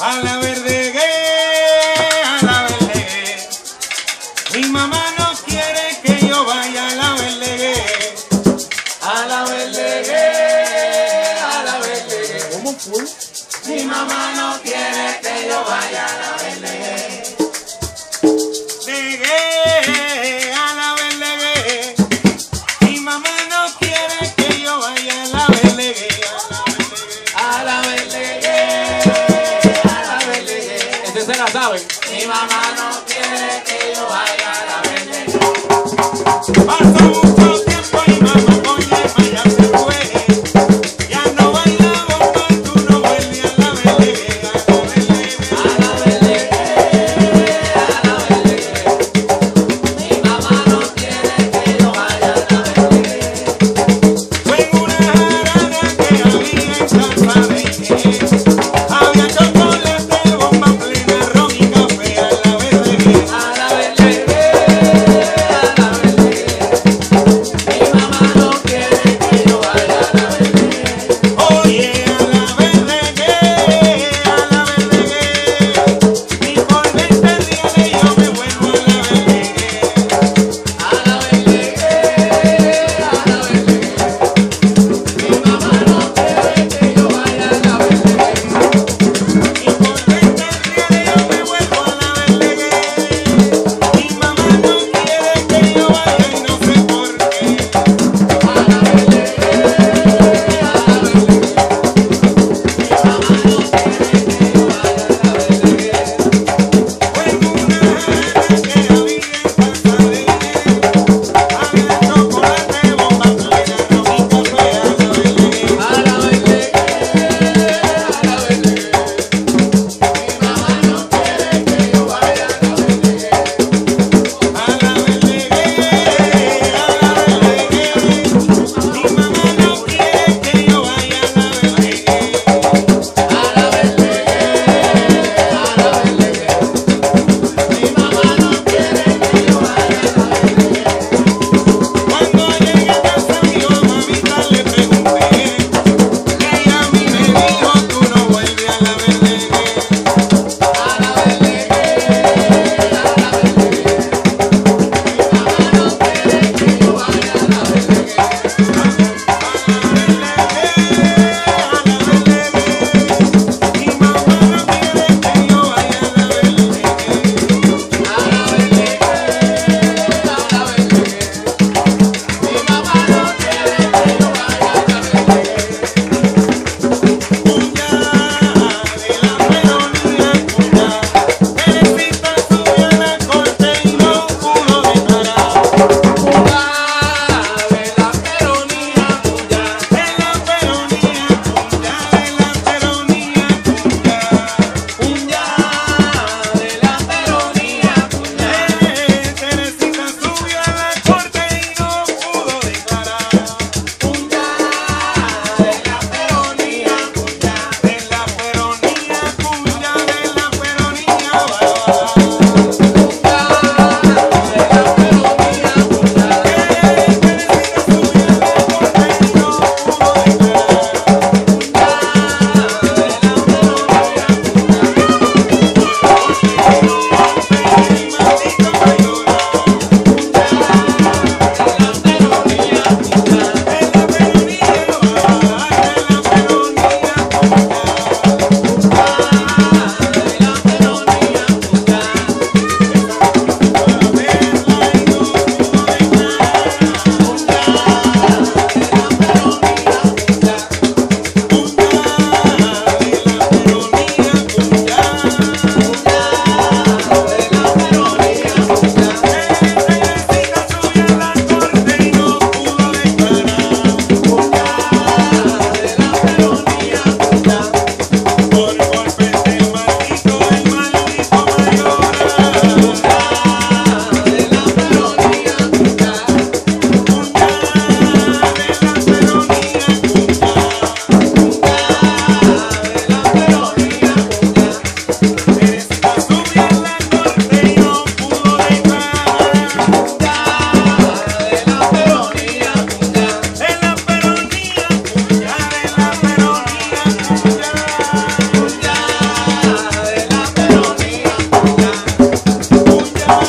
a la verdegué, I don't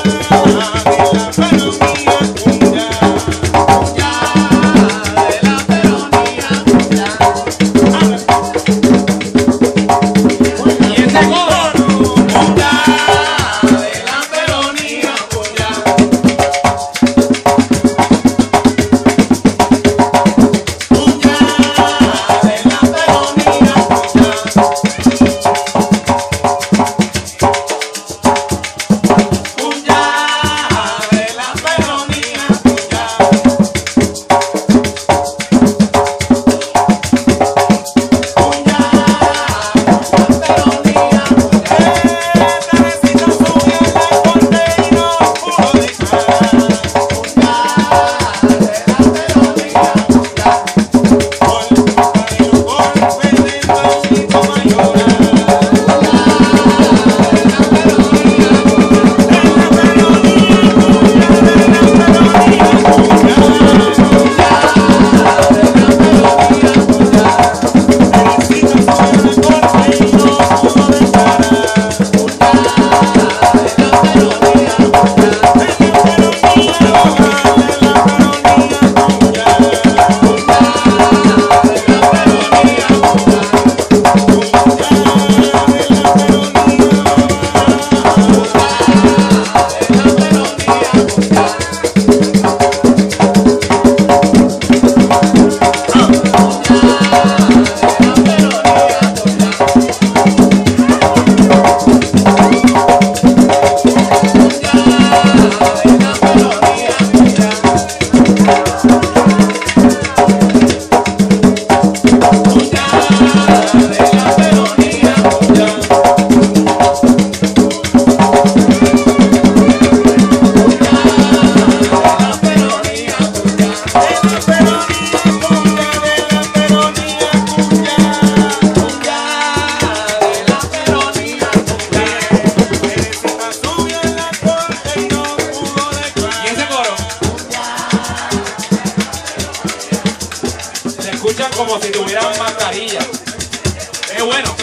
Oh, como si tuvieran mascarilla. Es bueno.